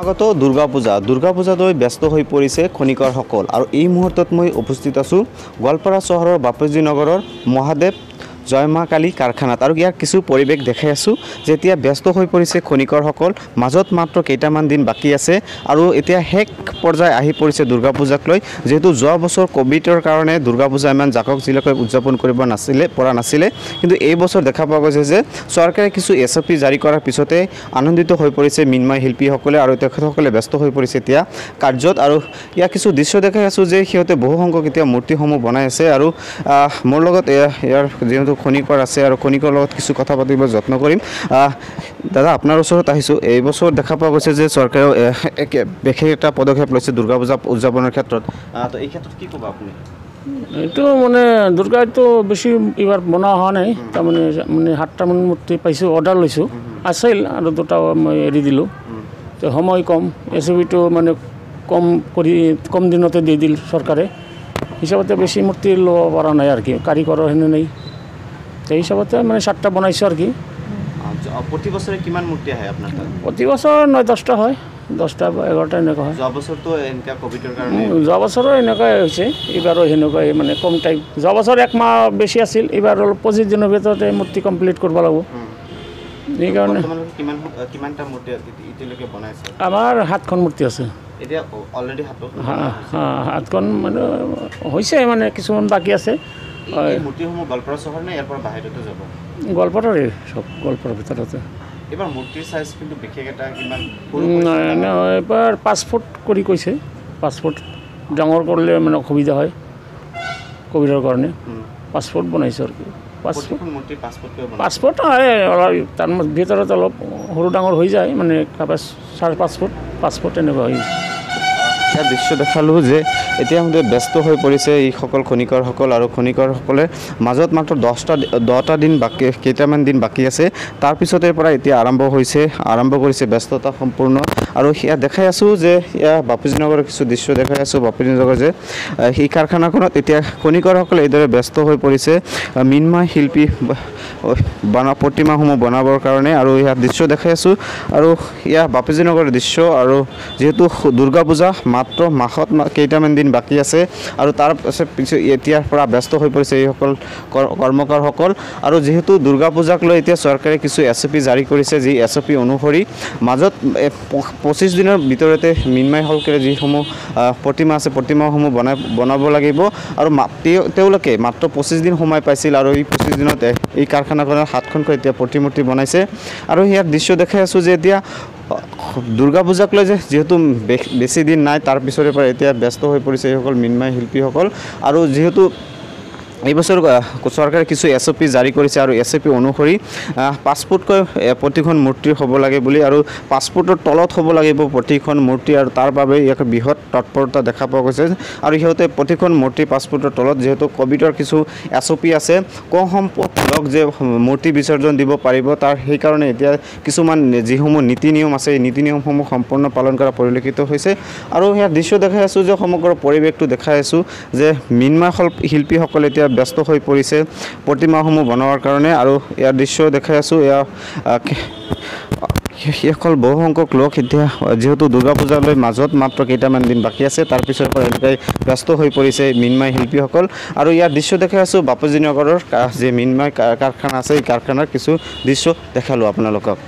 আগত দুৰ্গা পূজা। দুৰ্গা পূজালৈ ব্যস্ত হৈ পৰিছে খনিকৰসকল আৰু এই মুহূৰ্তত মই উপস্থিত আছোঁ গোৱালপাৰা চহৰৰ বাপুজী নগৰৰ মহাদেৱ জয়মা কালী কাৰখানাত। আৰু ইয়াৰ কিছু দেখাই আছোঁ। যে এতিয়া ব্যস্ত হৈ পৰিছে খনিকৰসকল মাজত মাত্ৰ কেইটামান দিন বাকী আছে। আৰু এতিয়া শেষ পৰ্যায় আহি পৰিছে দুৰ্গা পূজাক লৈ। যিহেতু বছৰ ক'ভিডৰ কাৰণে দুৰ্গা পূজা ইমান জাকক জিলকৈ উদযাপন কৰিব নাছিলে পৰা নাছিলে। কিন্তু এই বছৰ দেখা পোৱা গৈছে যে চৰকাৰে কিছু এছ অ' পি জাৰি কৰাৰ পিছতে আনন্দিত হৈ পৰিছে মৃন্ময় শিল্পীসকলে আৰু তেখেতসকলে ব্যস্ত হৈ পৰিছে এতিয়া কাৰ্যত। আৰু ইয়াৰ কিছু দৃশ্য দেখাই আছোঁ যে সিহঁতে বহু সংখ্যক এতিয়া মূৰ্তিসমূহ বনাই আছে। মোৰ লগত ইয়াৰ যিহেতু খনিকৰ আছে আৰু খনিকৰ লগত কিছু কথা পাতিব যত্ন কৰিম। দাদা আপোনাৰ ওচৰত আহিছোঁ। এইবছৰ দেখা পোৱা গৈছে যে চৰকাৰেও একে বিশেষ এটা পদক্ষেপ লৈছে দুৰ্গা পূজা উদযাপনৰ ক্ষেত্ৰত। তো এই ক্ষেত্ৰত কি ক'ব আপুনি? এইটো মানে দুৰ্গাটো বেছি এইবাৰ বনোৱা হোৱা নাই। তাৰমানে মানে সাতটামান মূৰ্তি পাইছোঁ অৰ্ডাৰ লৈছোঁ। আছিল আৰু দুটা মই এৰি দিলোঁ। সময় কম। এছ বিটো মানে কম কৰি কম দিনতে দি দিল চৰকাৰে। হিচাপতে বেছি মূৰ্তি ল'ব পৰা নাই আৰু কি। কাৰিকৰৰ হেনে নাই। সেই হিচাপতে মানে চাৰটা বনাইছোঁ আৰু কি। প্ৰতি বছৰে কিমান মূৰ্তি আহে আপোনাৰ প্ৰতি বছৰ নয় দহটা হয় দহটা এঘাৰটা এনেকুৱা হয়। যোৱা বছৰতো এনেকুৱা ক'ভিডৰ কাৰণে যোৱা বছৰো এনেকুৱাই হৈছে এইবাৰো সেনেকুৱাই মানে কম টাইম যোৱা বছৰ এক মাহ বেছি আছিল এইবাৰ অলপ পঁচিছ দিনৰ ভিতৰতে মূৰ্তি কমপ্লিট কৰিব লাগিব। সেইকাৰণে আমাৰ সাতখন মূৰ্তি আছে। সাতখন মানে হৈছে মানে কিছুমান বাকী আছে। মূৰ্তিসমূহ গোৱালপাৰা চহৰ নে ইয়াৰ পৰা বাহিৰতো যাব? গোৱালপাৰাৰে চব গোৱালপাৰাৰ ভিতৰতে। এইবাৰ মূৰ্তিৰ চাইজ কিন্তু বিশেষ এটা কিমান সৰু উম, কৰিছে? এনে এবাৰ পাঁচ ফুট কৰি কৈছে। পাঁচ ফুট ডাঙৰ কৰিলে মানে অসুবিধা হয় ক'ভিডৰ কাৰণে। পাঁচ ফুট বনাইছোঁ আৰু কি। পাঁচ ফুট। পাঁচ ফুট হয় অলপ তাৰ ভিতৰত অলপ সৰু ডাঙৰ হৈ যায় মানে কাৰোবাৰ চাৰে পাঁচ ফুট পাঁচ ফুট এনেকুৱা হৈ যায়। ইয়াৰ দৃশ্য দেখালোঁ যে এতিয়া সিহঁতে ব্যস্ত হৈ পৰিছে এইসকল খনিকৰসকল আৰু খনিকৰসকলে মাজত মাত্ৰ দহটা দহটা দিন বাকী কেইটামান দিন বাকী আছে। তাৰপিছতে পৰা এতিয়া আৰম্ভ হৈছে আৰম্ভ কৰিছে ব্যস্ততা সম্পূৰ্ণ। আৰু সেয়া দেখাই আছোঁ যে এয়া বাপুজী নগৰৰ কিছু দৃশ্য দেখাই আছোঁ। বাপুজী নগৰ যে সেই কাৰখানাখনত এতিয়া খনিকৰসকলে এইদৰে ব্যস্ত হৈ পৰিছে। আহ, মৃন্ময় শিল্পী বনা প্ৰতিমাসমূহ বনাবৰ কাৰণে আৰু ইয়াৰ দৃশ্য দেখাই আছোঁ। আৰু এয়া বাপুজী নগৰৰ দৃশ্য আৰু যিহেতু দুৰ্গা পূজা মাত্ৰ মাহত কেইটামান দিন বাকী আছে আৰু তাৰ পাছত এতিয়াৰ পৰা ব্যস্ত হৈ পৰিছে এইসকল কৰ- কৰ্মকাৰসকল। আৰু যিহেতু দুৰ্গা পূজাক লৈ এতিয়া চৰকাৰে কিছু এছ অ' পি জাৰি কৰিছে যি এছ অ' পি অনুসৰি মাজত পঁচিছ দিনৰ ভিতৰতে মৃন্ময় শলকেৰে যিসমূহ প্ৰতিমা আছে প্ৰতিমাসমূহ বনাই বনাব লাগিব। আৰু তেওঁলোকে মাত্ৰ পঁচিছ দিন সময় পাইছিল আৰু এই পঁচিছ দিনত এই কাৰখানাখনত সাতখনকৈ এতিয়া প্ৰতিমূৰ্তি বনাইছে। আৰু ইয়াৰ দৃশ্য দেখাই আছোঁ যে এতিয়া দুৰ্গা পূজাক লৈ যে যিহেতু বেছি দিন নাই তাৰ পিছৰে পৰা এতিয়া ব্যস্ত হৈ পৰিছে এইসকল মৃন্ময় শিল্পীসকল। আৰু যিহেতু এইবছৰ চৰকাৰে কিছু এছ অ' পি জাৰি কৰিছে আৰু এছ অ' পি অনুসৰি এ, প্ৰতিখন মূৰ্তিৰ হ'ব লাগে বুলি আৰু পাঁচ ফুটৰ তলত হ'ব লাগিব প্ৰতিখন মূৰ্তি আৰু তাৰ বাবে ইয়াক বৃহৎ তৎপৰতা দেখা পোৱা গৈছে। আৰু সিহঁতে প্ৰতিখন মূৰ্তি পাঁচ ফুটৰ তলত যিহেতু ক'ভিডৰ কিছু এছ অ' পি আছে কম সম্পদ লগ যে মূৰ্তি বিসৰ্জন দিব পাৰিব তাৰ সেইকাৰণে এতিয়া কিছুমান যিসমূহ নীতি নিয়ম আছে এই নীতি নিয়মসমূহ সম্পূৰ্ণ পালন কৰা পৰিলক্ষিত হৈছে। আৰু ইয়াৰ দৃশ্য দেখাই আছোঁ যে সমগ্ৰ পৰিৱেশটো দেখাই আছোঁ যে মৃন্ময় শল শিল্পীসকলে এতিয়া ব্যস্ত হৈ পৰিছে। প্ৰতিমাসমূহ বনোৱাৰ কাৰণে আৰু ইয়াৰ দৃশ্য দেখাই আছোঁ। এয়া সেইসকল বহু সংখ্যক লোক এতিয়া যিহেতু দুৰ্গা পূজালৈ মাজত মাত্ৰ কেইটামান দিন বাকী আছে তাৰপিছৰ পৰা এনেকৈ ব্যস্ত হৈ পৰিছে মৃন্ময় শিল্পীসকল। আৰু ইয়াৰ দৃশ্য দেখাই আছোঁ বাপুজী নগৰৰ যি মৃন্ময় কা- কাৰখানা আছে এই কাৰখানাৰ কিছু দৃশ্য দেখালোঁ আপোনালোকক।